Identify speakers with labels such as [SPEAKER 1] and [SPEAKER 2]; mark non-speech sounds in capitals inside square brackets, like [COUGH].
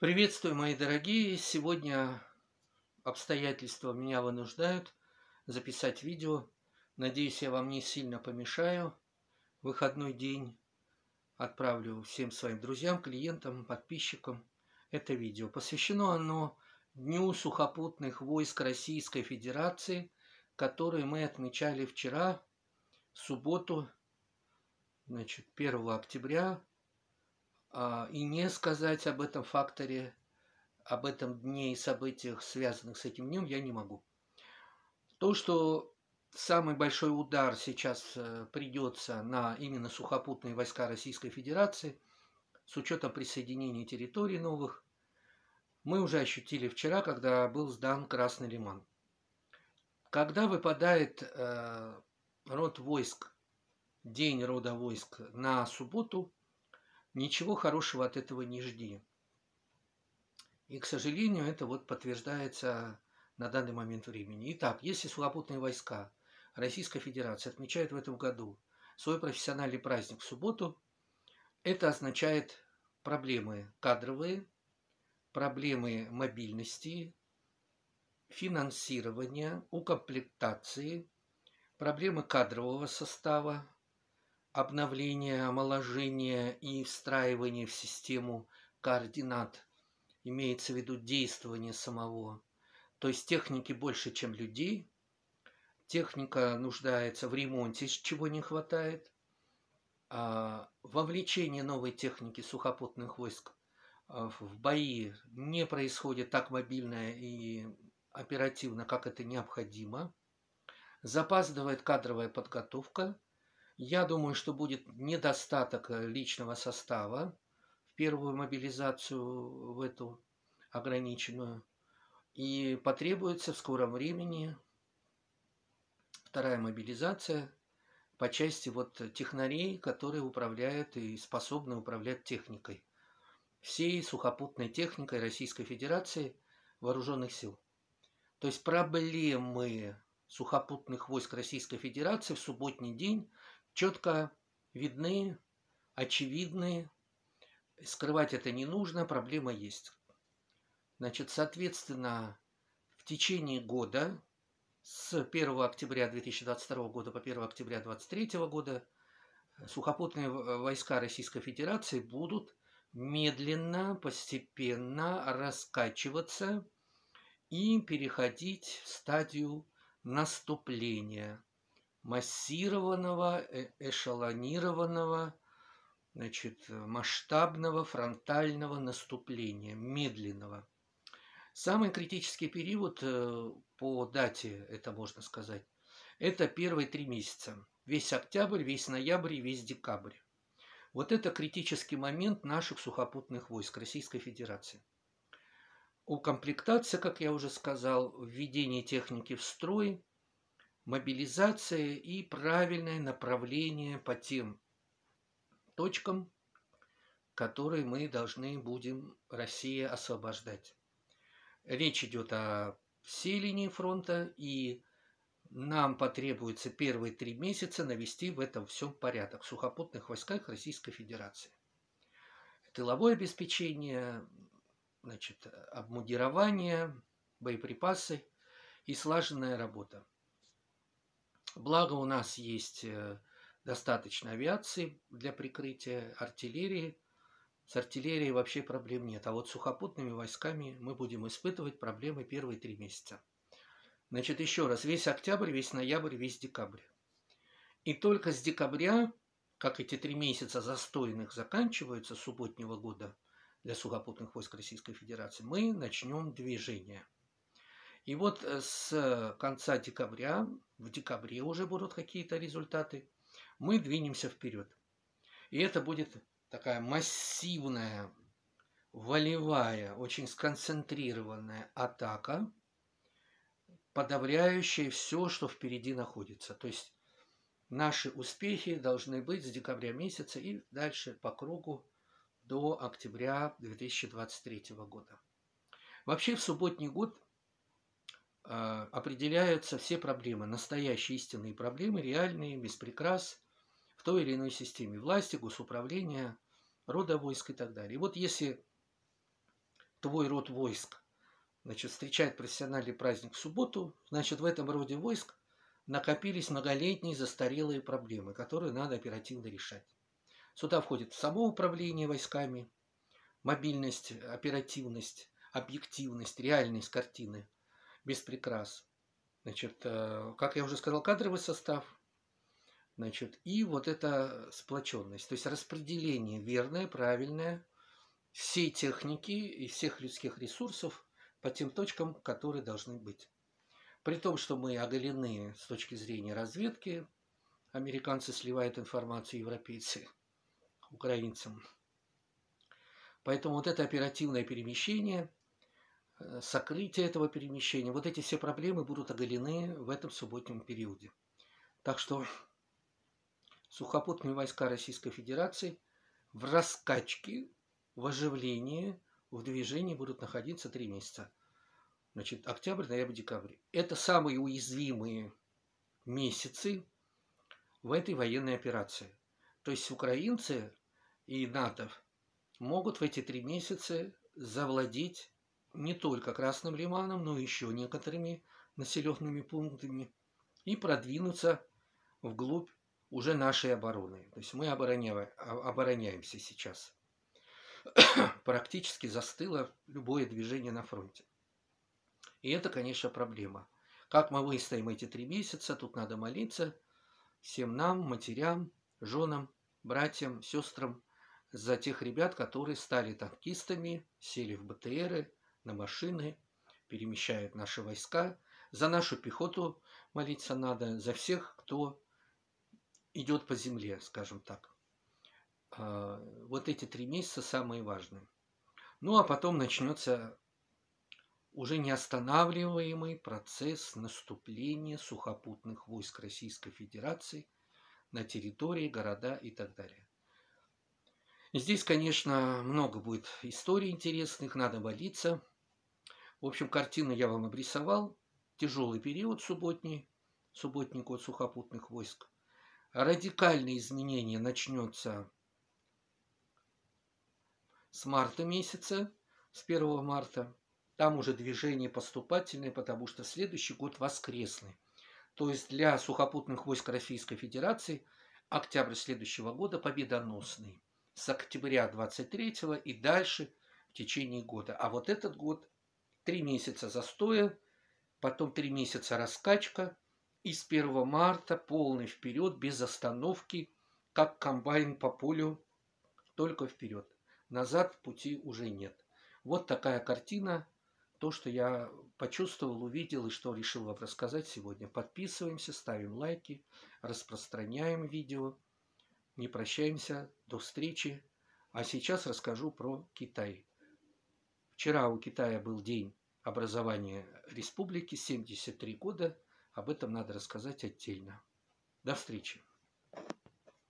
[SPEAKER 1] Приветствую, мои дорогие! Сегодня обстоятельства меня вынуждают записать видео. Надеюсь, я вам не сильно помешаю. Выходной день отправлю всем своим друзьям, клиентам, подписчикам это видео. Посвящено оно Дню сухопутных войск Российской Федерации, который мы отмечали вчера, в субботу, значит, 1 октября и не сказать об этом факторе, об этом дне и событиях, связанных с этим днем, я не могу. То, что самый большой удар сейчас э, придется на именно сухопутные войска Российской Федерации, с учетом присоединения территорий новых, мы уже ощутили вчера, когда был сдан Красный Лиман. Когда выпадает э, род войск, день рода войск на субботу, ничего хорошего от этого не жди. И, к сожалению, это вот подтверждается на данный момент времени. Итак, если сухопутные войска Российской Федерации отмечают в этом году свой профессиональный праздник в субботу, это означает проблемы кадровые, проблемы мобильности, финансирования, укомплектации, проблемы кадрового состава, обновление, омоложение и встраивание в систему координат, имеется в виду действование самого. То есть техники больше, чем людей. Техника нуждается в ремонте, чего не хватает. А вовлечение новой техники сухопутных войск а, в бои не происходит так мобильно и оперативно, как это необходимо. Запаздывает кадровая подготовка – я думаю, что будет недостаток э, личного состава в первую мобилизацию, в эту ограниченную. И потребуется в скором времени вторая мобилизация по части вот технарей, которые управляют и способны управлять техникой. Всей сухопутной техникой Российской Федерации Вооруженных сил. То есть проблемы сухопутных войск Российской Федерации в субботний день четко видны, очевидны, скрывать это не нужно, проблема есть. Значит, соответственно, в течение года, с 1 октября 2022 года по 1 октября 2023 года, сухопутные войска Российской Федерации будут медленно, постепенно раскачиваться и переходить в стадию наступления массированного, э, эшелонированного, значит, масштабного фронтального наступления, медленного. Самый критический период э, по дате, это можно сказать, это первые три месяца. Весь октябрь, весь ноябрь и весь декабрь. Вот это критический момент наших сухопутных войск Российской Федерации. Укомплектация, как я уже сказал, введение техники в строй, мобилизация и правильное направление по тем точкам, которые мы должны будем Россия освобождать. Речь идет о всей линии фронта, и нам потребуется первые три месяца навести в этом всем порядок в сухопутных войсках Российской Федерации. Тыловое обеспечение, значит, обмундирование, боеприпасы и слаженная работа. Благо у нас есть э, достаточно авиации для прикрытия, артиллерии. С артиллерией вообще проблем нет. А вот сухопутными войсками мы будем испытывать проблемы первые три месяца. Значит, еще раз, весь октябрь, весь ноябрь, весь декабрь. И только с декабря, как эти три месяца застойных заканчиваются субботнего года для сухопутных войск Российской Федерации, мы начнем движение – и вот э, с конца декабря, в декабре уже будут какие-то результаты, мы двинемся вперед. И это будет такая массивная, волевая, очень сконцентрированная атака, подавляющая все, что впереди находится. То есть наши успехи должны быть с декабря месяца и дальше по кругу до октября 2023 года. Вообще в субботний год определяются все проблемы, настоящие истинные проблемы, реальные, без прикрас, в той или иной системе власти, госуправления, рода войск и так далее. И вот если твой род войск, значит, встречает профессиональный праздник в субботу, значит, в этом роде войск накопились многолетние застарелые проблемы, которые надо оперативно решать. Сюда входит самоуправление войсками, мобильность, оперативность, объективность, реальность картины, без прикрас. Значит, э, как я уже сказал, кадровый состав, значит, и вот эта сплоченность, то есть распределение верное, правильное всей техники и всех людских ресурсов по тем точкам, которые должны быть. При том, что мы оголены с точки зрения разведки, американцы сливают информацию европейцы украинцам. Поэтому вот это оперативное перемещение, сокрытие этого перемещения, вот эти все проблемы будут оголены в этом субботнем периоде. Так что сухопутные войска Российской Федерации в раскачке, в оживлении, в движении будут находиться три месяца. Значит, октябрь, ноябрь, декабрь. Это самые уязвимые месяцы в этой военной операции. То есть украинцы и НАТО могут в эти три месяца завладеть не только Красным Лиманом, но еще некоторыми населенными пунктами и продвинуться вглубь уже нашей обороны. То есть мы обороняем, обороняемся сейчас. [COUGHS] Практически застыло любое движение на фронте. И это, конечно, проблема. Как мы выстоим эти три месяца, тут надо молиться всем нам, матерям, женам, братьям, сестрам, за тех ребят, которые стали танкистами, сели в БТРы, на машины, перемещают наши войска. За нашу пехоту молиться надо, за всех, кто идет по земле, скажем так. А, вот эти три месяца самые важные. Ну а потом начнется уже неостанавливаемый процесс наступления сухопутных войск Российской Федерации на территории, города и так далее. Здесь, конечно, много будет историй интересных, надо молиться. В общем, картину я вам обрисовал. Тяжелый период субботний, субботний год сухопутных войск. Радикальное изменение начнется с марта месяца, с 1 марта. Там уже движение поступательное, потому что следующий год воскресный. То есть для сухопутных войск Российской Федерации октябрь следующего года победоносный. С октября 23 и дальше в течение года. А вот этот год три месяца застоя, потом три месяца раскачка, и с 1 марта полный вперед, без остановки, как комбайн по полю, только вперед. Назад пути уже нет. Вот такая картина то, что я почувствовал, увидел и что решил вам рассказать сегодня. Подписываемся, ставим лайки, распространяем видео. Не прощаемся. До встречи. А сейчас расскажу про Китай. Вчера у Китая был день образования республики, 73 года. Об этом надо рассказать отдельно. До встречи.